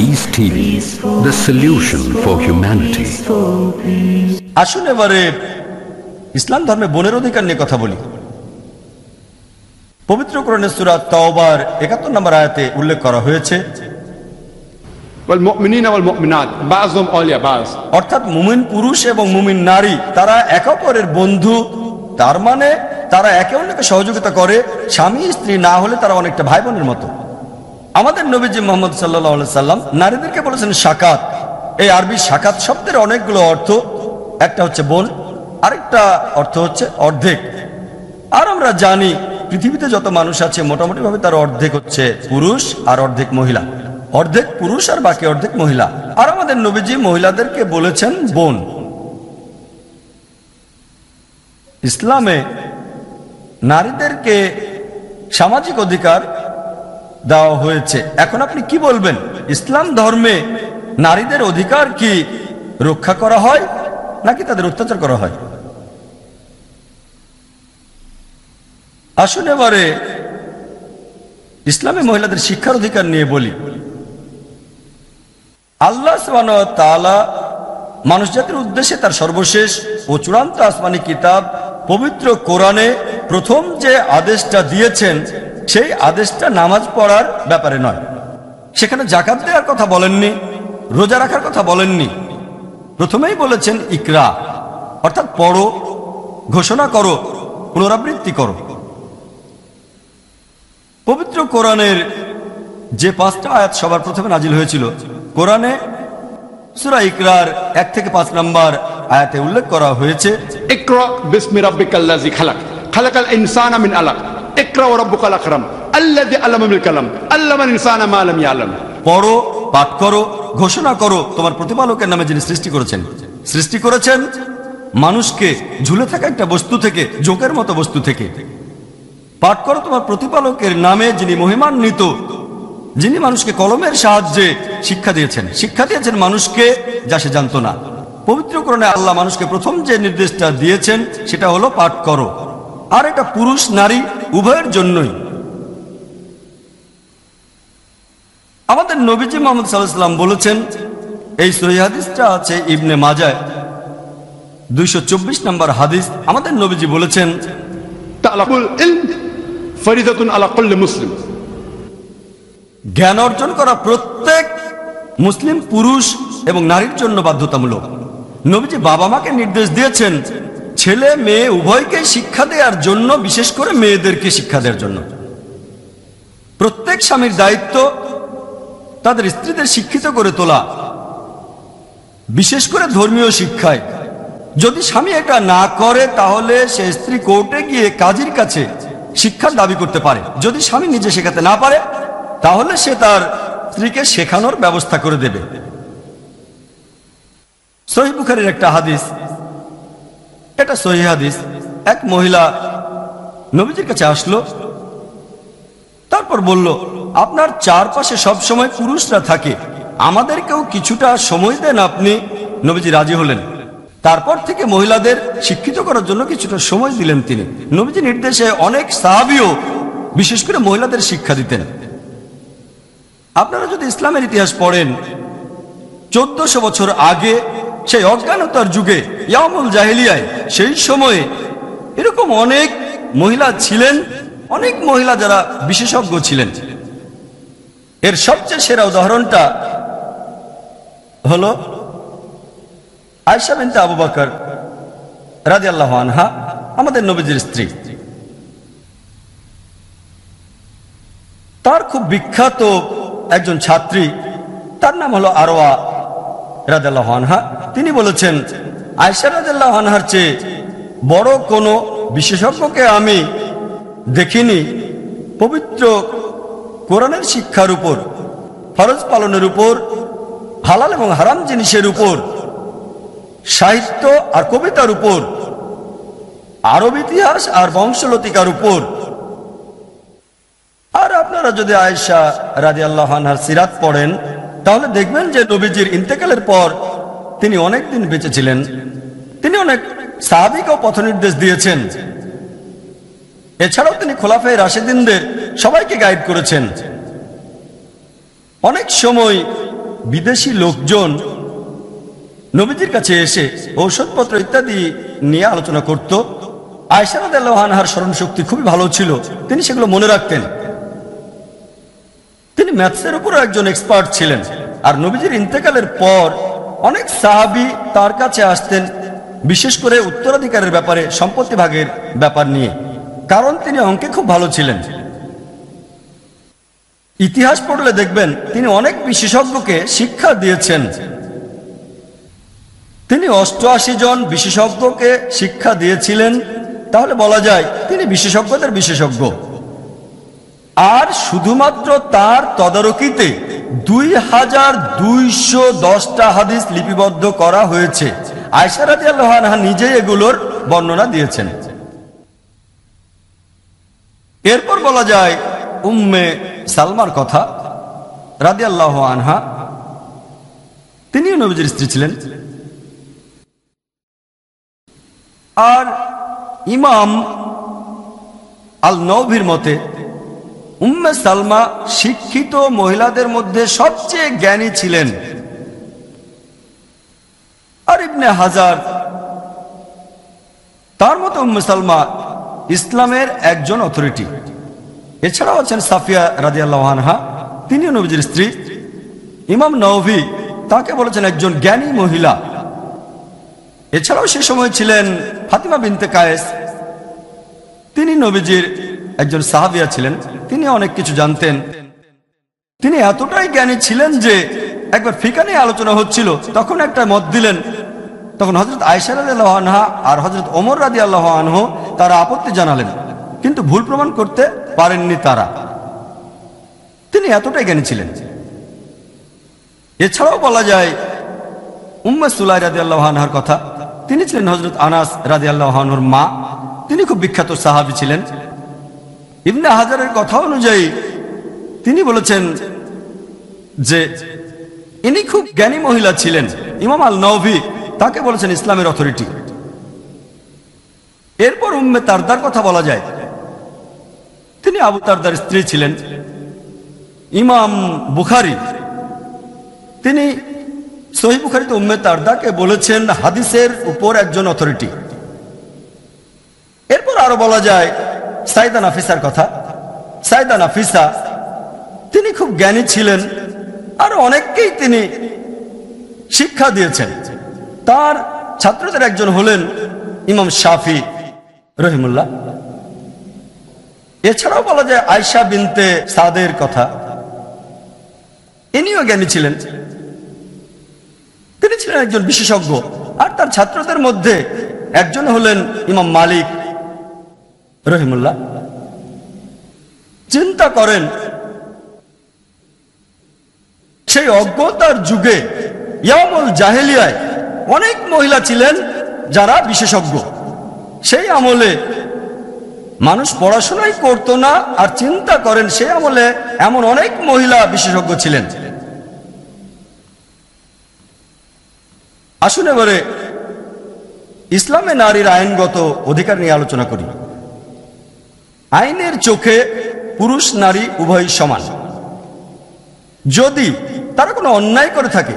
Peace TV the solution for humanity আসুন এবারে ইসলাম ধর্মে বনের অধিকার নিয়ে কথা বলি। পবিত্র কোরআনের সূরা তাওবার 71 নম্বর আয়াতে উল্লেখ করা হয়েছে অর্থাৎ মুমিন পুরুষ এবং মুমিন নারী তারা এক অপরের বন্ধু তার মানে তারা একে অন্যকে সহযোগিতা করে স্বামী স্ত্রী না হলে তারা অনেকটা ভাই বোনের মতো। আমাদের নবীজি মোহাম্মদ সাল্লাহ সাল্লাম নারীদেরকে বলেছেন সাকাত। এই আরবি সাকাত শব্দের অনেকগুলো অর্থ, একটা হচ্ছে বোন, আরেকটা অর্থ হচ্ছে অর্ধেক। আর আমরা জানি পৃথিবীতে যত মানুষ আছে মোটামুটি ভাবে তার অর্ধেক হচ্ছে পুরুষ আর অর্ধেক মহিলা। অর্ধেক পুরুষ আর বাকি অর্ধেক মহিলা। আর আমাদের নবীজি মহিলাদেরকে বলেছেন বোন। ইসলামে নারীদেরকে সামাজিক অধিকার দেওয়া হয়েছে। এখন আপনি কি বলবেন? ইসলাম ধর্মে নারীদের অধিকার কি রক্ষা করা হয় নাকি তাদের অত্যাচার করা হয়? আসুন এবারে ইসলামে মহিলাদের শিক্ষার অধিকার নিয়ে বলি। আল্লাহ তাআলা মানুষ জাতির উদ্দেশ্যে তার সর্বশেষ ও চূড়ান্ত আসমানি কিতাব পবিত্র কোরআনে প্রথম যে আদেশটা দিয়েছেন সেই আদেশটা নামাজ পড়ার ব্যাপারে নয়। সেখানে জাকাত দেওয়ার কথা বলেননি, রোজা রাখার কথা বলেননি। প্রথমেই বলেছেন ইকরা, অর্থাৎ পড়ো, ঘোষণা করো, পুনরাবৃত্তি করো। পবিত্র কোরআনের যে পাঁচটা আয়াত সবার প্রথমে নাজিল হয়েছিল, কোরআনে সুরা ইকরার এক থেকে পাঁচ নম্বর আয়াতে উল্লেখ করা হয়েছে একরা ও রব্বুকাল আকরাম। আল্লাহ আল্লামিল কালাম। আল্লাহ ইনসান আলম ইয়ালাম। পড়ো, পাঠ করো, ঘোষণা করো, তোমার প্রতিপালকের নামে যিনি সৃষ্টি করেছেন। সৃষ্টি করেছেন মানুষকে ঝুলে থাকা একটা বস্তু থেকে, জোকের মতো বস্তু থেকে। পাঠ করো তোমার প্রতিপালকের নামে যিনি মহিমান্বিত, যিনি মানুষকে কলমের সাহায্যে শিক্ষা দিয়েছেন। শিক্ষা দিয়েছেন মানুষকে, যা সে জানতো না। পবিত্রকরণে আল্লাহ মানুষকে প্রথম যে নির্দেশটা দিয়েছেন, সেটা হলো পাঠ করো। আর এটা পুরুষ, নারী উভয়ের জন্যই। আমাদের নবীজি মোহাম্মদ সাল্লাহাম বলেছেন এই সহিহাদিসটা আছে ইবনে মাজায় দুইশো চব্বিশ নম্বর হাদিস। আমাদের নবীজি বলেছেন মুসলিম। জ্ঞান অর্জন করা প্রত্যেক মুসলিম পুরুষ এবং নারীর জন্য বাধ্যতামূলক। নবীজি বাবা মাকে নির্দেশ দিয়েছেন ছেলে, মেয়ে উভয়কে শিক্ষা দেওয়ার জন্য, বিশেষ করে মেয়েদেরকে শিক্ষা দেওয়ার জন্য। প্রত্যেক স্বামীর দায়িত্ব তাদের স্ত্রীদের শিক্ষিত করে তোলা, বিশেষ করে ধর্মীয় শিক্ষায়। যদি স্বামী এটা না করে, তাহলে সে স্ত্রী কোর্টে গিয়ে কাজীর কাছে শিক্ষার দাবি করতে পারে। যদি স্বামী নিজে শেখাতে না পারে, তাহলে সে তার স্ত্রীকে শেখানোর ব্যবস্থা করে দেবে। সহি বুখারের একটা হাদিস এটা সহি হাদিস। এক মহিলা নবীজির কাছে আসলো, তারপর বলল, আপনার চারপাশে সব সময় পুরুষরা থাকে, আমাদেরকেও কিছুটা সময় দেন আপনি। নবীজি রাজি হলেন। তারপর থেকে মহিলাদের শিক্ষিত করার জন্য কিছুটা সময় দিলেন তিনি। নবীজি নির্দেশে অনেক সাহাবিও বিশেষ করে মহিলাদের শিক্ষা দিতেন। আপনারা যদি ইসলামের ইতিহাস পড়েন, চোদ্দশো বছর আগে সেই অজ্ঞানতার যুগে ইয়ামুল জাহেলিয়ায় সেই সময়ে এরকম অনেক মহিলা ছিলেন, অনেক মহিলা যারা বিশেষজ্ঞ ছিলেন। এর সবচেয়ে সেরা উদাহরণটা হলো আয়সা বিনতে আবু বাকর রাজি আল্লাহ আনহা, আমাদের নবীজির স্ত্রী। তার খুব বিখ্যাত একজন ছাত্রী, তার নাম হলো আরোয়া রাজাল্লাহ আনহা। তিনি বলেছেন আয়সা রাজাল্লাহ আনহার চেয়ে বড় কোনো বিশেষজ্ঞকে আমি দেখিনি। পবিত্র কোরআনের শিক্ষার উপর, ফরজ পালনের উপর, হালাল এবং হারাম জিনিসের উপর, সাহিত্য আর কবিতার উপর, আরব ইতিহাস আর বংশলতিকার উপর। আর আপনারা যদি আয়েশা রাজি আল্লাহার সিরাত পড়েন, তাহলে দেখবেন যে নবীজির ইন্তেকালের পর তিনি অনেক দিন বেঁচে ছিলেন। তিনি অনেক সাহাবিকেও পথ নির্দেশ দিয়েছেন। এছাড়াও তিনি খোলাফাই রাশেদিনদের সবাইকে গাইড করেছেন। অনেক সময় বিদেশি লোকজন নবীজির কাছে এসে ঔষধপত্র ইত্যাদি নিয়ে আলোচনা করত। আয়সারাদ আনহার স্মরণ শক্তি খুবই ভালো ছিল। তিনি সেগুলো মনে রাখতেন। তিনি ম্যাথসের উপরও একজন এক্সপার্ট ছিলেন। আর নবীজির ইন্তেকালের পর অনেক সাহাবি তার কাছে আসতেন, বিশেষ করে উত্তরাধিকারের ব্যাপারে, সম্পত্তি ভাগের ব্যাপার নিয়ে। কারণ তিনি অঙ্কে খুব ভালো ছিলেন। ইতিহাস পড়লে দেখবেন, তিনি অনেক বিশেষজ্ঞকে শিক্ষা দিয়েছেন। তিনি অষ্টআশি জন বিশেষজ্ঞকে শিক্ষা দিয়েছিলেন। তাহলে বলা যায়, তিনি বিশেষজ্ঞদের বিশেষজ্ঞ। আর শুধুমাত্র তার তদারকিতে দুই হাজার দুইশো দশটা হাদিস লিপিবদ্ধ করা হয়েছে। আয়সারাদি আল্লাহ নিজেই এগুলোর বর্ণনা দিয়েছেন। এরপর বলা যায়, উম্মে সালমার কথা রাদি আল্লাহ আনহা, তিনিও নবীজির স্ত্রী ছিলেন। আর ইমাম আল নভির মতে উম্মে সালমা শিক্ষিত মহিলাদের মধ্যে সবচেয়ে জ্ঞানী ছিলেন। আর ইবনে হাজার, তার মতো উম্মে সালমা ইসলামের একজন অথরিটি। এছাড়াও আছেন সাফিয়া রাজিয়াল্লাহ আনহা, তিনিও নবীজির স্ত্রী। ইমাম নওভি তাকে বলেছেন একজন জ্ঞানী মহিলা। এছাড়াও সে সময় ছিলেন ফাতিমা বিনতে কায়েস। তিনি নবীজির একজন সাহাবিয়া ছিলেন, তিনি অনেক কিছু জানতেন। তিনি এতটাই জ্ঞানী ছিলেন যে একবার ফিকা নিয়ে আলোচনা হচ্ছিল, তখন একটা মত দিলেন, তখন হজরত আয়সার আল্লাহ আনহা আর হজরত ওমর রাদি আল্লাহ আনহ তারা আপত্তি জানালেন, কিন্তু ভুল প্রমাণ করতে পারেননি তারা। তিনি এতটাই জ্ঞানী ছিলেন। এছাড়াও বলা যায়, উম্মে সুলাই রাদি আল্লাহ আনহার কথা, তিনি ছিলেন হজরত আনাস রাদি আল্লাহ আনহর মা, তিনি খুব বিখ্যাত সাহাবি ছিলেন। ইবনে হাজারের কথা অনুযায়ী তিনি বলেছেন যে ইনি খুব জ্ঞানী মহিলা ছিলেন, ইমাম আল নভি তাকে বলেছেন ইসলামের অথরিটি এরপর উম্মে তারদার কথা বলা যায়। তিনি আবু তারদার স্ত্রী ছিলেন, ইমাম বুখারি। তিনি সহি বুখারিতে উম্মে তারদাকে বলেছেন, হাদিসের উপর একজন অথরিটি এরপর আরও বলা যায় সাইদা নাফিসার কথা। সাইদা নাফিসা তিনি খুব জ্ঞানী ছিলেন আর অনেককেই তিনি শিক্ষা দিয়েছেন। তার ছাত্রদের একজন হলেন ইমাম শাফি রহিমুল্লাহ। এছাড়াও বলা যায় আয়সা বিনতে সাদের কথা। ইনিও জ্ঞানী ছিলেন। তিনি ছিলেন একজন বিশেষজ্ঞ। আর তার ছাত্রদের মধ্যে একজন হলেন ইমাম মালিক রহিমুল্লাহ, চিন্তা করেন, সেই অজ্ঞতার যুগে ইয়ামুল জাহেলিয়ায় অনেক মহিলা ছিলেন যারা বিশেষজ্ঞ। সেই আমলে মানুষ পড়াশোনাই করতো না আর চিন্তা করেন সেই আমলে এমন অনেক মহিলা বিশেষজ্ঞ ছিলেন। আসুন এবারে ইসলামে নারীর আইনগত অধিকার নিয়ে আলোচনা করি। আইনের চোখে পুরুষ, নারী, উভয় সমান। যদি তারা কোনো অন্যায় করে থাকে,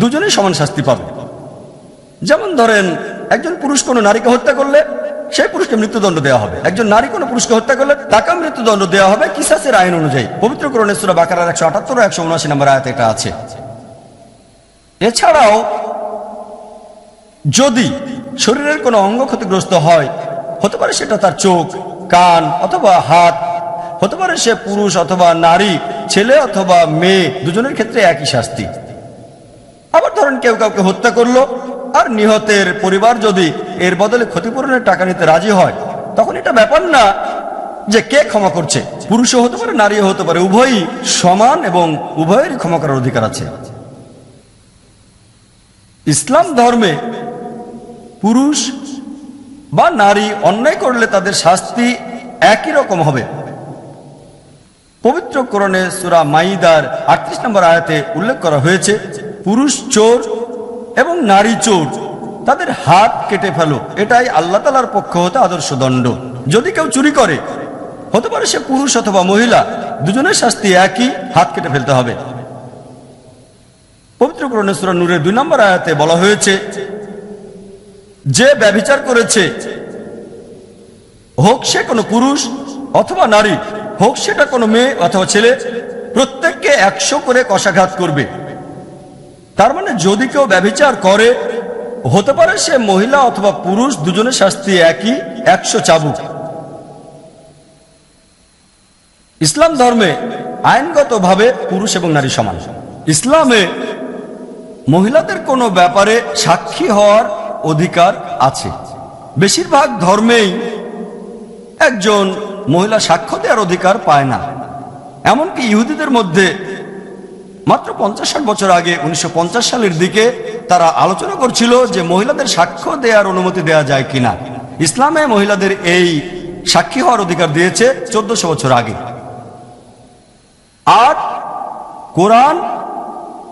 দুজনেই সমান শাস্তি পাবে। যেমন ধরেন, একজন পুরুষ কোনো নারীকে হত্যা করলে সেই পুরুষকে মৃত্যুদণ্ড দেওয়া হবে। একজন নারী কোনো পুরুষকে হত্যা করলে তাকে মৃত্যুদণ্ড দেওয়া হবে কিসাসের আইন অনুযায়ী। পবিত্র করণের সুরা বাকার একশো আটাত্তর একশো উনআশি নম্বর আয়াত এটা আছে। এছাড়াও, যদি শরীরের কোনো অঙ্গ ক্ষতিগ্রস্ত হয়, হতে পারে সেটা তার চোখ কান অথবা হাত, হতে পারে সে পুরুষ অথবা নারী, ছেলে অথবা মেয়ে, দুজনের ক্ষেত্রে একই শাস্তি। আবার ধরেন কেউ কাউকে হত্যা করল, আর নিহতের পরিবার যদি এর বদলে ক্ষতিপূরণের টাকা নিতে রাজি হয়, তখন এটা ব্যাপার না যে কে ক্ষমা করছে। পুরুষও হতে পারে, নারীও হতে পারে, উভয়ই সমান এবং উভয়েরই ক্ষমা করার অধিকার আছে। ইসলাম ধর্মে পুরুষ বা নারী অন্যায় করলে তাদের শাস্তি একই রকম হবে। পবিত্র করণে সুরা মাইদার আটত্রিশ নম্বর আয়াতে উল্লেখ করা হয়েছে, পুরুষ চোর এবং নারী চোর, তাদের হাত কেটে ফেলো। এটাই আল্লাহ তালার পক্ষ হতে আদর্শ দণ্ড। যদি কেউ চুরি করে, হতে পারে সে পুরুষ অথবা মহিলা, দুজনের শাস্তি একই, হাত কেটে ফেলতে হবে। গ্রহণেশ্বর নূরের দুই নম্বর আয়াতে বলা হয়েছে যে ব্যভিচার করেছে, হোক সে কোনো পুরুষ অথবা নারী, হোক সেটা কোনো মেয়ে অথবা ছেলে, প্রত্যেককে একশো করে কষাঘাত করবে। তার মানে যদি কেউ ব্যভিচার করে, হতে পারে সে মহিলা অথবা পুরুষ, দুজনের শাস্তি একই, একশো চাবুক। ইসলাম ধর্মে আইনগতভাবে পুরুষ এবং নারী সমান। ইসলামে মহিলাদের কোনো ব্যাপারে সাক্ষী হওয়ার অধিকার আছে। বেশিরভাগ ধর্মেই একজন মহিলা সাক্ষ্য দেওয়ার অধিকার পায় না। এমনকি ইহুদিদের মধ্যে মাত্র পঞ্চাশ ষাট বছর আগে উনিশশো পঞ্চাশ সালের দিকে তারা আলোচনা করছিল যে মহিলাদের সাক্ষ্য দেওয়ার অনুমতি দেওয়া যায় কিনা। ইসলামে মহিলাদের এই সাক্ষী হওয়ার অধিকার দিয়েছে চোদ্দশো বছর আগে। আর কোরআন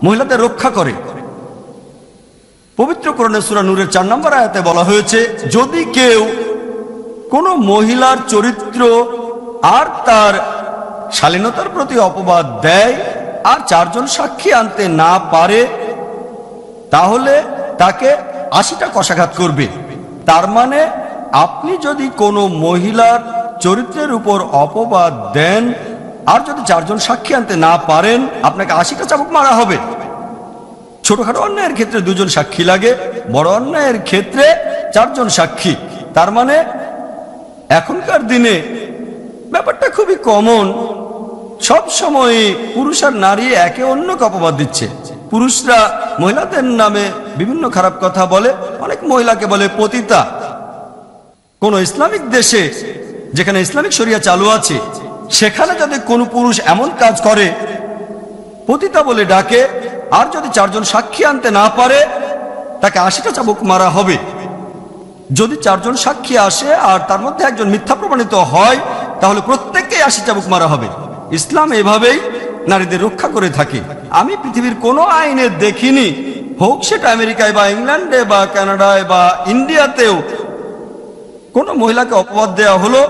মহিলাদের রক্ষা করে। পবিত্র কোরআনে সুরা নূরের চার নম্বর আয়াতে বলা হয়েছে, যদি কেউ কোনো মহিলার চরিত্র আর তার শালীনতার প্রতি অপবাদ দেয় আর চারজন সাক্ষী আনতে না পারে, তাহলে তাকে আশিটা কষাঘাত করবে। তার মানে আপনি যদি কোনো মহিলার চরিত্রের উপর অপবাদ দেন আর যদি চারজন সাক্ষী আনতে না পারেন, আপনাকে আশিটা চাবুক মারা হবে। ছোটখাটো অন্যায়ের ক্ষেত্রে দুজন সাক্ষী লাগে, বড় অন্যায়ের ক্ষেত্রে চারজন সাক্ষী। তার মানে এখনকার দিনে ব্যাপারটা খুবই কমন সব সময় পুরুষ আর নারী একে অন্যকে অপবাদ দিচ্ছে। পুরুষরা মহিলাদের নামে বিভিন্ন খারাপ কথা বলে, অনেক মহিলাকে বলে পতিতা। কোন ইসলামিক দেশে, যেখানে ইসলামিক শরিয়া চালু আছে, সেখানে যদি কোনো পুরুষ এমন কাজ করে, পতিতা বলে ডাকে আর যদি চারজন সাক্ষী আনতে না পারে, তাকে আশিটা চাবুক মারা হবে। যদি চারজন সাক্ষী আসে আর তার মধ্যে একজন মিথ্যা প্রমাণিত হয়, তাহলে প্রত্যেককে আশি চাবুক মারা হবে। ইসলাম এভাবেই নারীদের রক্ষা করে থাকে। আমি পৃথিবীর কোনো আইনে দেখিনি। হোক সেটা আমেরিকায় বা ইংল্যান্ডে বা কানাডায় বা ইন্ডিয়াতেও কোনো মহিলাকে অপবাদ দেওয়া হলো।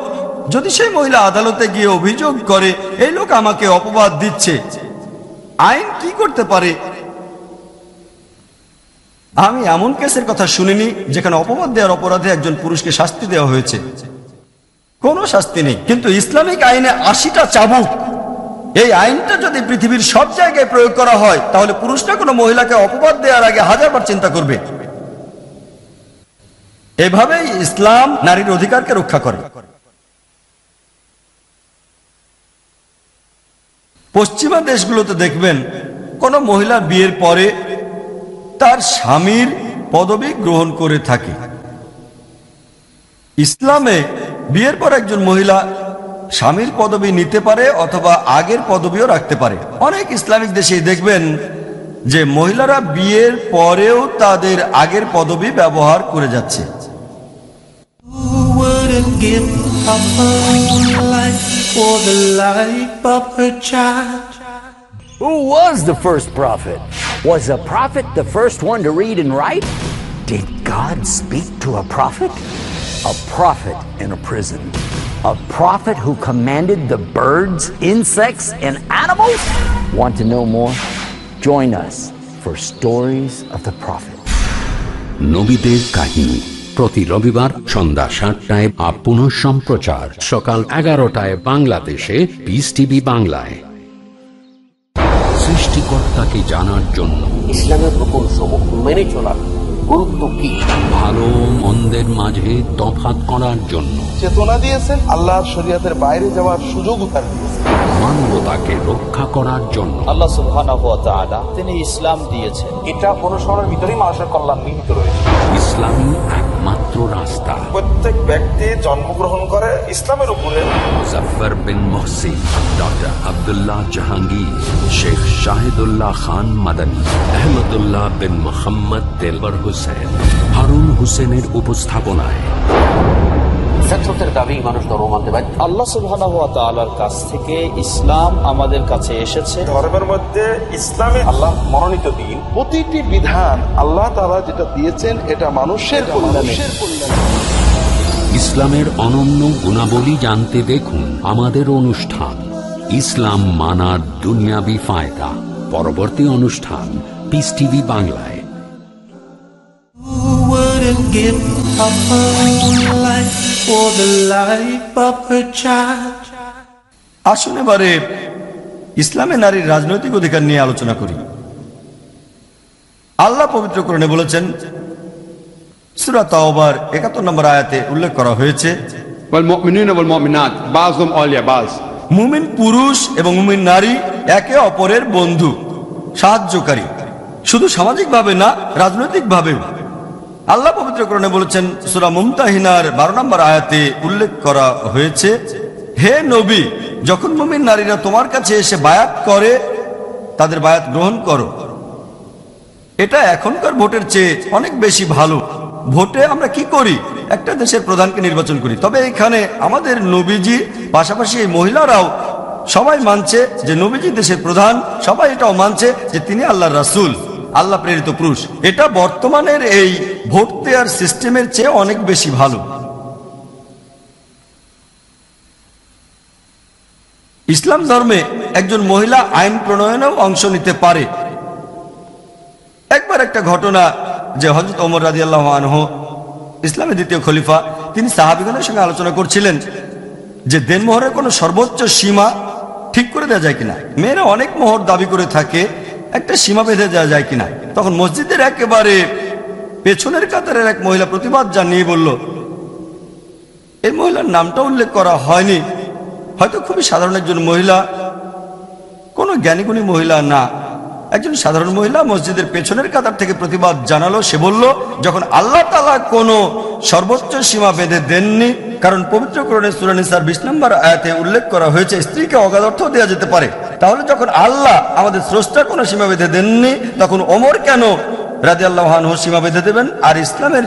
যদি সেই মহিলা আদালতে গিয়ে অভিযোগ করে, এই লোক আমাকে অপবাদ দিচ্ছে। আইন কি করতে পারে? আমি এমন কেসের কথা শুনিনি যেখানে অপবাদ দেওয়ার অপরাধে একজন পুরুষকে শাস্তি দেওয়া হয়েছে। কোনো শাস্তি নেই, কিন্তু ইসলামিক আইনে আশিটা চাবুক। এই আইনটা যদি পৃথিবীর সব জায়গায় প্রয়োগ করা হয়, তাহলে পুরুষরা কোনো মহিলাকে অপবাদ দেওয়ার আগে হাজারবার চিন্তা করবে। এভাবেই ইসলাম নারীর অধিকারকে রক্ষা করে। পশ্চিমা দেশগুলোতে দেখবেন, কোনো মহিলা বিয়ের পরে তার স্বামীর পদবি গ্রহণ করে থাকে। ইসলামে বিয়ের পর একজন মহিলা স্বামীর পদবি নিতে পারে অথবা আগের পদবিও রাখতে পারে। অনেক ইসলামিক দেশেই দেখবেন যে মহিলারা বিয়ের পরেও তাদের আগের পদবি ব্যবহার করে যাচ্ছে। Who wouldn't give up her life for the life of her child? Who was the first prophet? Was a prophet the first one to read and write? Did God speak to a prophet? A prophet in a prison. A prophet who commanded the birds, insects, and animals? Want to know more? Join us for Stories of the Prophet. নবীদের কাহিনী প্রতি রবিবার সন্ধ্যা সাতটায় up পুনঃ সম্প্রচার। সকাল এগারোটায় বাংলাদেশে পিস টিভি বাংলায়। সৃষ্টিকর্তাকে জানার জন্য। ইসলামের সমূহ মেনে চলার গুরুত্ব কি? ভালো মন্দের মাঝে তফাৎ করার জন্য। চেতনা দিয়েছেন আল্লাহর শরীয়তের বাইরে যাওয়ার সুযোগও তার দিয়েছেন। মানবতাকে রক্ষা করার জন্য। আল্লাহ সুবহানাহু ওয়া তাআলা তিনি ইসলাম দিয়েছেন। এটা অনুসরণের ভিতরেই মানুষের কল্যাণ নিহিত রয়েছে। ইসলামী একমাত্র রাস্তা। প্রত্যেক ব্যক্তি জন্মগ্রহণ করে ইসলামের উপরে। মুজফর বিন মহসিন ডক্টর আব্দুল্লাহ জাহাঙ্গীর শেখ শাহিদুল্লাহ খান মাদানী আহমদুল্লাহ বিন মোহাম্মদ তেলবর হুসেন হারুন হুসেনের উপস্থাপনায়। ফেতরতের দাবি মানুষ ধর্ম মানতে বাধ্য। আল্লাহ সুবহানাহু কাছ থেকে ইসলাম আমাদের কাছে এসেছে। ধর্মের মধ্যে ইসলামে আল্লাহ মনোনীত দিন। প্রতিটি বিধান আল্লাহ তারা যেটা দিয়েছেন এটা মানুষের কল্যাণে। ইসলামের অনন্য গুণাবলী জানতে দেখুন আমাদের অনুষ্ঠান ইসলাম মানার দুনিয়াবি ফায়দা। পরবর্তী অনুষ্ঠান পিস টিভি বাংলায়। of her life for the life of her child আসুন এবারে ইসলামে নারীর রাজনৈতিক অধিকার নিয়ে আলোচনা করি। আল্লাহ পবিত্র করণে বলেছেন সুরা তাওবার একাত্তর নম্বর আয়াতে উল্লেখ করা হয়েছে মুমিন পুরুষ এবং মুমিন নারী একে অপরের বন্ধু সাহায্যকারী। শুধু সামাজিকভাবে না রাজনৈতিকভাবেও। আল্লাহ পবিত্রকরণে বলেছেন, সুরা মুমতাহিনার বারো নম্বর আয়াতে উল্লেখ করা হয়েছে, হে নবী, যখন মুমিন নারীরা তোমার কাছে এসে বায়াত করে, তাদের বায়াত গ্রহণ করো। এটা এখনকার ভোটের চেয়ে অনেক বেশি ভালো। ভোটে আমরা কি করি? একটা দেশের প্রধানকে নির্বাচন করি। তবে এখানে আমাদের নবীজি, পাশাপাশি এই মহিলারাও সবাই মানছে যে নবীজি দেশের প্রধান, সবাই এটাও মানছে যে তিনি আল্লাহর রাসূল। আল্লাহ প্রেরিত পুরুষ, এটা বর্তমানের এই ভোট দেওয়ার সিস্টেমের চেয়ে অনেক বেশি ভালো। ইসলাম ধর্মে একজন মহিলা আইন প্রণয়নেও অংশ নিতে পারে। একবার একটা ঘটনা যে হজরত ওমর রাজি আল্লাহ আনহ, ইসলামের দ্বিতীয় খলিফা, তিনি সাহাবিগণের সঙ্গে আলোচনা করছিলেন যে দেনমোহরের কোনো সর্বোচ্চ সীমা ঠিক করে দেওয়া যায় কিনা। মেয়েরা অনেক মোহর দাবি করে থাকে একটা সীমা বেঁধে দেওয়া যায় কিনা? তখন মসজিদের একেবারে পেছনের কাতারের এক মহিলা প্রতিবাদ জানিয়ে বলল, এই মহিলার নামটা উল্লেখ করা হয়নি। হয়তো খুবই সাধারণ একজন মহিলা। কোনো জ্ঞানীগুণী মহিলা না। একজন সাধারণ মহিলা মসজিদের পেছনের কাতার থেকে প্রতিবাদ জানালো। সে বলল, যখন আল্লাহ তালা কোনো সর্বোচ্চ সীমা বেঁধে দেননি, কারণ পবিত্র করণে সুরানিসার বিশ নম্বর আয়াতে উল্লেখ করা হয়েছে, স্ত্রীকে অগাধ অর্থ দেওয়া যেতে পারে। তাহলে যখন আল্লাহ আমাদের স্রষ্টা কোনো সীমা বেঁধে দেননি, তখন ওমর কেন রাজি আল্লাহ সীমা বেঁধে দেবেন? আর ইসলামের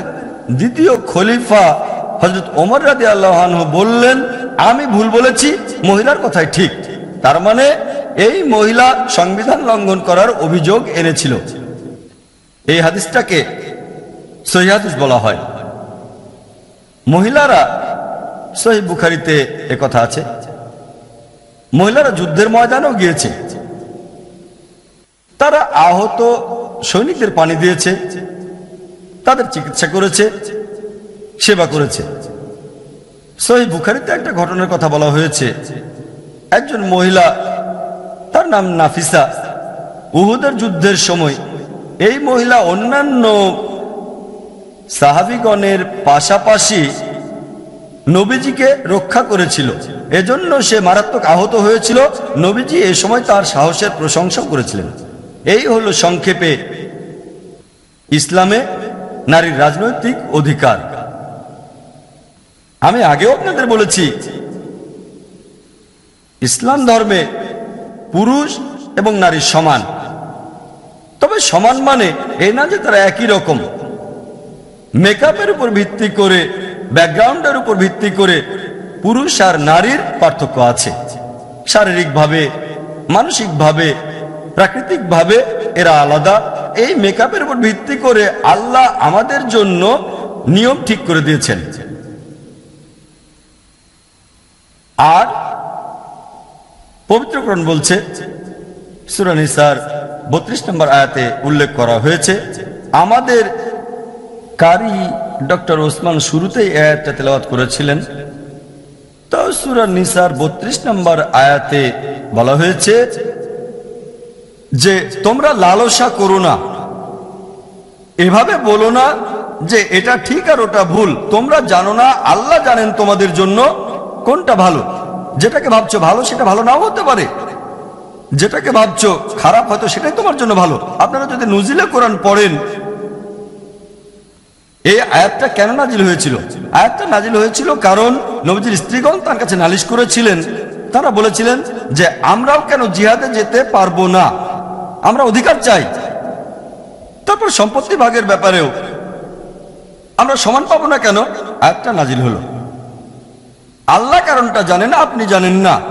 দ্বিতীয় খলিফা হজরত ওমর রাজি আল্লাহ বললেন, আমি ভুল বলেছি, মহিলার কথাই ঠিক। তার মানে এই মহিলা সংবিধান লঙ্ঘন করার অভিযোগ এনেছিল। এই হাদিসটাকে সহি হাদিস বলা হয়। মহিলারা সহি বুখারিতে কথা আছে। মহিলারা যুদ্ধের ময়দানেও গিয়েছে। তারা আহত সৈনিকদের পানি দিয়েছে, তাদের চিকিৎসা করেছে, সেবা করেছে। সহি বুখারিতে একটা ঘটনার কথা বলা হয়েছে। একজন মহিলা, তার নাম নাফিসা, উহুদের যুদ্ধের সময় এই মহিলা অন্যান্য সাহাবিগণের পাশাপাশি নবীজিকে রক্ষা করেছিল। এজন্য সে মারাত্মক আহত হয়েছিল। নবীজি এ সময় তার সাহসের প্রশংসা করেছিলেন। এই হলো সংক্ষেপে ইসলামে নারীর রাজনৈতিক অধিকার। আমি আগেও আপনাদের বলেছি, ইসলাম ধর্মে পুরুষ এবং নারী সমান। তবে সমান মানে এই না যে তারা একই রকম। মেকআপের উপর ভিত্তি করে ব্যাকগ্রাউন্ডের উপর ভিত্তি করে পুরুষ আর নারীর পার্থক্য আছে। শারীরিকভাবে, মানসিকভাবে, প্রাকৃতিকভাবে এরা আলাদা। এই মেকআপের উপর ভিত্তি করে আল্লাহ আমাদের জন্য নিয়ম ঠিক করে দিয়েছেন। আর পবিত্রকরণ বলছে সুরানিসার বত্রিশ নম্বর আয়াতে উল্লেখ করা হয়েছে, আমাদের কারি ডক্টর ওসমান শুরুতেই আয়াতটা তেলাওয়াত করেছিলেন। তো সুরা নিসার বত্রিশ নম্বর আয়াতে বলা হয়েছে যে, তোমরা লালসা করো না। এভাবে বলো না যে, এটা ঠিক আর ওটা ভুল। তোমরা জানো না, আল্লাহ জানেন তোমাদের জন্য কোনটা ভালো। যেটাকে ভাবছ ভালো, সেটা ভালো নাও হতে পারে। যেটাকে ভাবছ খারাপ, হয়তো সেটাই তোমার জন্য ভালো। আপনারা যদি নজিলে কোরআন পড়েন এই আয়াতটা কেন নাজিল হয়েছিল? আয়াতটা নাজিল হয়েছিল কারণ নবীজির স্ত্রীগণ তার কাছে নালিশ করেছিলেন। তারা বলেছিলেন যে, আমরাও কেন জিহাদে যেতে পারব না? আমরা অধিকার চাই। তারপর সম্পত্তি ভাগের ব্যাপারেও আমরা সমান পাবো না কেন? আয়াতটা নাজিল হলো। আল্লাহ কারণটা জানেন আপনি জানেন না।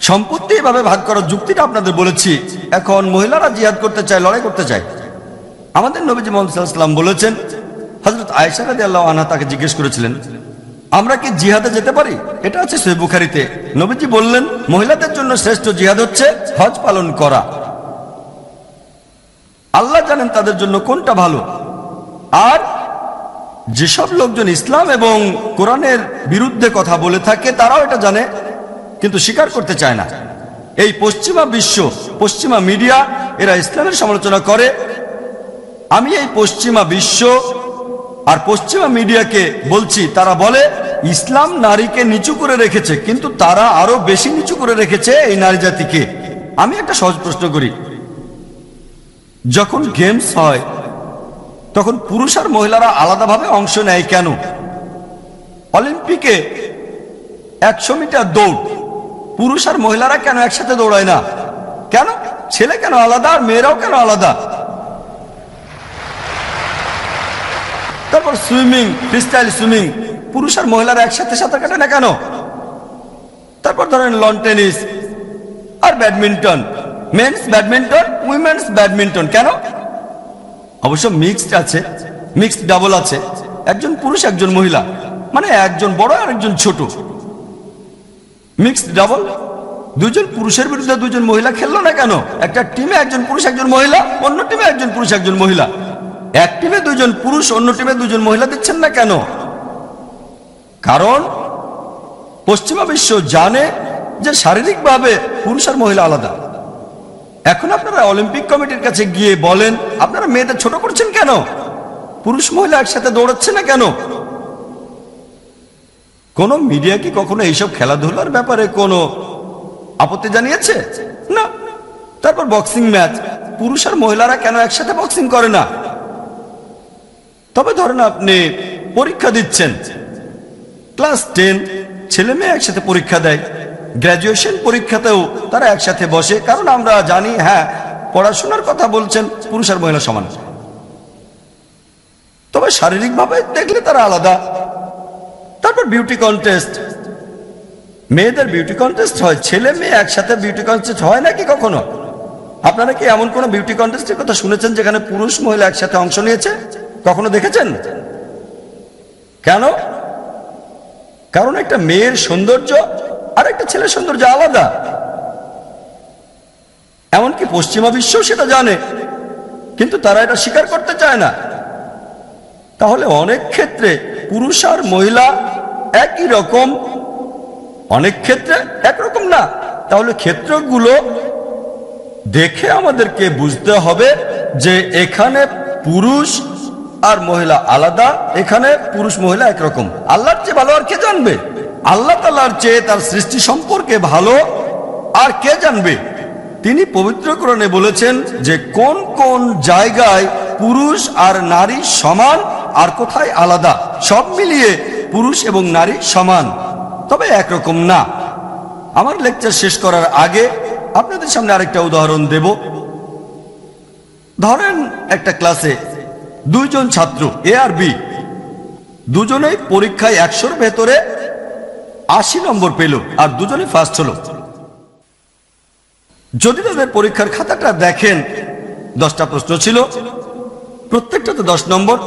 সম্পত্তি এভাবে ভাগ করার যুক্তিটা আপনাদের বলেছি। এখন মহিলারা জিহাদ করতে চায়, লড়াই করতে চায়। আমাদের নবীজি মোহাম্মদাম বলেছেন হজরত আয়সা রাজি আল্লাহ আনহা তাকে জিজ্ঞেস করেছিলেন, আমরা কি জিহাদে যেতে পারি? এটা আছে সে বুখারিতে। নবীজি বললেন, মহিলাদের জন্য শ্রেষ্ঠ জিহাদ হচ্ছে হজ পালন করা। আল্লাহ জানেন তাদের জন্য কোনটা ভালো। আর যেসব লোকজন ইসলাম এবং কোরআনের বিরুদ্ধে কথা বলে থাকে, তারাও এটা জানে, কিন্তু স্বীকার করতে চায় না। এই পশ্চিমা বিশ্ব, পশ্চিমা মিডিয়া, এরা ইসলামের সমালোচনা করে। আমি এই পশ্চিমা বিশ্ব আর পশ্চিমা মিডিয়াকে বলছি, তারা বলে, ইসলাম নারীকে নিচু করে রেখেছে, কিন্তু তারা আরও বেশি নিচু করে রেখেছে এই নারী জাতিকে। আমি একটা সহজ প্রশ্ন করি। যখন গেমস হয়, তখন পুরুষ আর মহিলারা আলাদাভাবে অংশ নেয় কেন? অলিম্পিকে একশো মিটার দৌড়, পুরুষ আর মহিলারা কেন একসাথে দৌড়ায় না? কেন? ছেলে কেন আলাদা আর মেয়েরাও কেন আলাদা? তারপর সুইমিং ফ্রিস্টাইল সুইমিং। পুরুষ আর মহিলারা একসাথে সাঁতার কাটে না কেন? তারপর ধরেন লন টেনিস আর badminton men's badminton women's badminton কেন? অবশ্য মিক্সড আছে মিক্সড ডাবল আছে। একজন পুরুষ, একজন মহিলা। মানে একজন বড় আর একজন ছোট। মিক্সড ডাবল দুজন পুরুষের বিরুদ্ধে দুজন মহিলা খেললো না কেন? একটা টিমে একজন পুরুষ, একজন মহিলা, অন্য টিমে একজন পুরুষ, একজন মহিলা। এক টিমে দুজন পুরুষ, অন্য টিমে দুজন মহিলা দিচ্ছেন না কেন? কারণ পশ্চিমা বিশ্ব জানে যে শারীরিকভাবে পুরুষ আর মহিলা আলাদা। এখন আপনারা অলিম্পিক কমিটির কাছে গিয়ে বলেন, আপনারা মেয়েদের ছোট করছেন কেন? পুরুষ মহিলা একসাথে দৌড়াচ্ছে না কেন? কোন মিডিয়া কি কখনো এইসব খেলাধুলার ব্যাপারে কোনো আপত্তি জানিয়েছে? না। তারপর বক্সিং ম্যাচ, পুরুষ আর মহিলারা কেন একসাথে বক্সিং করে না? তবে ধরেন আপনি পরীক্ষা দিচ্ছেন। ক্লাস টেন, ছেলে মেয়ে একসাথে পরীক্ষা দেয়। গ্র্যাজুয়েশন পরীক্ষাতেও তারা একসাথে বসে, কারণ আমরা জানি হ্যাঁ পড়াশোনার কথা বলছেন পুরুষ আর মহিলা সমান। তবে শারীরিকভাবে দেখলে তারা আলাদা। তারপর বিউটি কন্টেস্ট মেয়েদের বিউটি কন্টেস্ট হয়, ছেলে মেয়ে একসাথে বিউটি কন্টেস্ট হয় নাকি কখনো? আপনারা কি এমন কোন বিউটি কন্টেস্টের কথা শুনেছেন যেখানে পুরুষ মহিলা একসাথে অংশ নিয়েছে? কখনো দেখেছেন? কেন? কারণ একটা মেয়ের সৌন্দর্য আর একটা ছেলের সৌন্দর্য আলাদা। এমনকি পশ্চিমা বিশ্ব সেটা জানে, কিন্তু তারা এটা স্বীকার করতে চায় না। তাহলে অনেক ক্ষেত্রে পুরুষ আর মহিলা একই রকম। অনেক ক্ষেত্রে একরকম না। তাহলে ক্ষেত্রগুলো দেখে আমাদেরকে বুঝতে হবে যে এখানে পুরুষ আর মহিলা আলাদা, এখানে পুরুষ মহিলা একরকম। আল্লাহর চেয়ে ভালো আর কে জানবে? আল্লাহ তাল্লাহর চেয়ে তার সৃষ্টি সম্পর্কে ভালো আর কে জানবে? তিনি পবিত্র পবিত্রকরণে বলেছেন যে কোন কোন জায়গায় পুরুষ আর নারী সমান আর কোথায় আলাদা, সব মিলিয়ে পুরুষ এবং নারী সমান। তবে একরকম না। আমার লেকচার শেষ করার আগে আপনাদের সামনে আরেকটা উদাহরণ দেব। ধরেন একটা ক্লাসে দুইজন ছাত্র, এ আর বি। দুজনেই পরীক্ষায় একশোর ভেতরে আশি নম্বর পেল আর দুজনেই ফার্স্ট হলো। যদি তাদের পরীক্ষার খাতাটা দেখেন, দশটা প্রশ্ন ছিল। প্রত্যেকটাতে দশ নম্বর।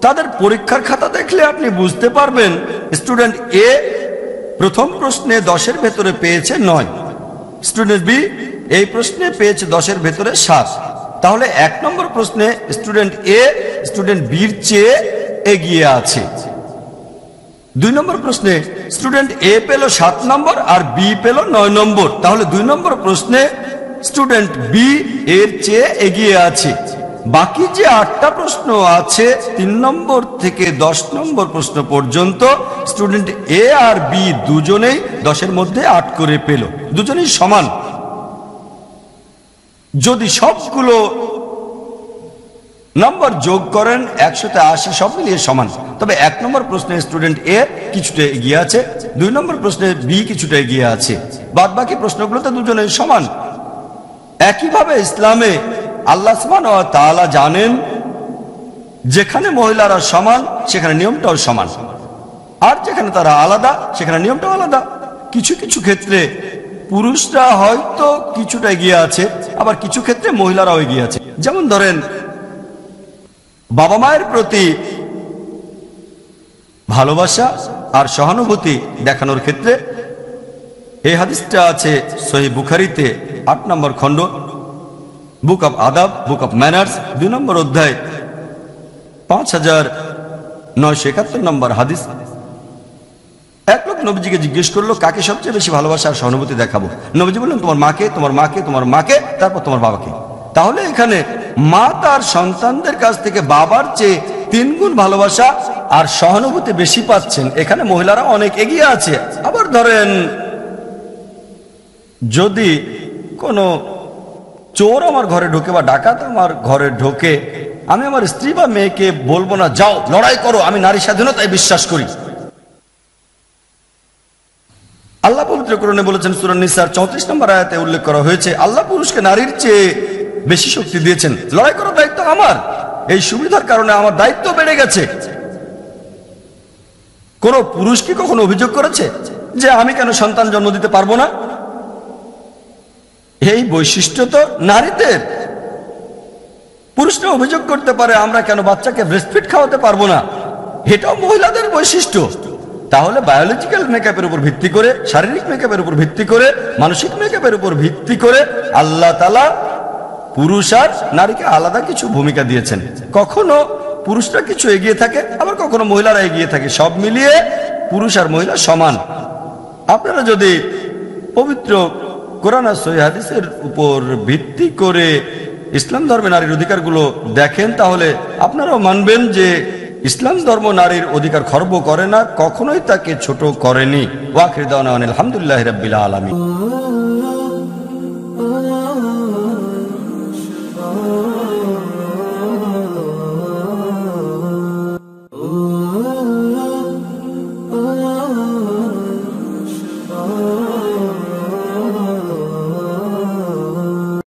তাদের পরীক্ষার খাতা দেখলে আপনি বুঝতে পারবেন স্টুডেন্ট এ প্রথম প্রশ্নে দশের ভেতরে পেয়েছে নয়। স্টুডেন্ট বি এই প্রশ্নে পেয়েছে দশের ভেতরে সাত। তাহলে এক নম্বর প্রশ্নে স্টুডেন্ট এ স্টুডেন্ট বির চেয়ে এগিয়ে আছে। দুই নম্বর প্রশ্নে স্টুডেন্ট এ পেল সাত নম্বর আর বি পেল নয় নম্বর। তাহলে দুই নম্বর প্রশ্নে স্টুডেন্ট বি এর চেয়ে এগিয়ে আছে। বাকি যে আটটা প্রশ্ন আছে, তিন নম্বর থেকে দশ নম্বর প্রশ্ন পর্যন্ত স্টুডেন্ট এ আর বি দুজনেই দশের মধ্যে আট করে পেল। দুজনেই সমান। যদি সবগুলো নম্বর যোগ করেন, একশোতে আশি সব মিলিয়ে সমান। তবে এক নম্বর প্রশ্নে স্টুডেন্ট এ কিছুটা এগিয়ে আছে, দুই নম্বর প্রশ্নে বি কিছুটা এগিয়ে আছে। বাদ বাকি প্রশ্নগুলোতে দুজনে সমান। একইভাবে ইসলামে আল্লাহ তাআলা জানেন, যেখানে মহিলারা সমান, সেখানে নিয়মটাও সমান। আর যেখানে তারা আলাদা, সেখানে নিয়মটাও আলাদা। কিছু কিছু ক্ষেত্রে পুরুষরা হয়তো কিছুটা এগিয়ে আছে, আবার কিছু ক্ষেত্রে মহিলারাও এগিয়ে আছে। যেমন ধরেন, বাবা মায়ের প্রতি ভালোবাসা আর সহানুভূতি দেখানোর ক্ষেত্রে এই হাদিসটা আছে সহি বুখারিতে, আট নম্বর খণ্ড, বুক অফ আদাব, বুক অফ ম্যানার্স, দুই নম্বর অধ্যায়, পাঁচ হাজার নয়শো একাত্তর নম্বর হাদিস। এক লোক নবীজিকে জিজ্ঞেস করল, কাকে সবচেয়ে বেশি ভালোবাসা আর সহানুভূতি দেখাবো? নবীজি বললেন, তোমার মাকে তোমার মাকে তোমার মাকে, তারপর তোমার বাবাকে। তাহলে এখানে মা তার সন্তানদের কাছ থেকে বাবার চেয়ে তিন গুণ ভালোবাসা আর সহানুভূতি বেশি পাচ্ছেন। এখানে মহিলারা অনেক এগিয়ে আছে। আবার ধরেন, যদি কোনো চোর আমার ঘরে ঢোকে বা ডাকাত আমার ঘরে ঢোকে, আমি আমার স্ত্রী বা মেয়েকে বলব না, যাও, লড়াই করো, আমি নারী স্বাধীনতায় বিশ্বাস করি। আল্লাহ পবিত্র করণে বলেছেন সুরান নিসার চৌত্রিশ নম্বর আয়াতে উল্লেখ করা হয়েছে, আল্লাহ পুরুষকে নারীর চেয়ে বেশি শক্তি দিয়েছেন। লড়াই করার দায়িত্ব আমার। এই সুবিধার কারণে আমার দায়িত্ব বেড়ে গেছে। কোন পুরুষ কি কখনো অভিযোগ করেছে যে আমি কেন সন্তান জন্ম দিতে পারব না? এই বৈশিষ্ট্য তো নারীদের। পুরুষরা অভিযোগ করতে পারে, আমরা কেন বাচ্চাকে ব্রেস্টফিট খাওয়াতে পারব না? এটাও মহিলাদের বৈশিষ্ট্য। তাহলে বায়োলজিক্যাল মেকআপের উপর ভিত্তি করে, শারীরিক মেকআপের উপর ভিত্তি করে, মানসিক মেকআপের উপর ভিত্তি করে আল্লাহ তালা পুরুষ আর নারীকে আলাদা কিছু ভূমিকা দিয়েছেন। কখনো পুরুষরা কিছু এগিয়ে থাকে, আবার কখনো মহিলারা এগিয়ে থাকে। সব মিলিয়ে পুরুষ আর মহিলা সমান। আপনারা যদি পবিত্র কোরআন হাদিসের উপর ভিত্তি করে ইসলাম ধর্মে নারীর অধিকারগুলো দেখেন, তাহলে আপনারাও মানবেন যে ইসলাম ধর্ম নারীর অধিকার খর্ব করে না, কখনোই তাকে ছোট করেনি। ওয়াকির আলহামদুলিল্লাহ রবিল্লা আলমী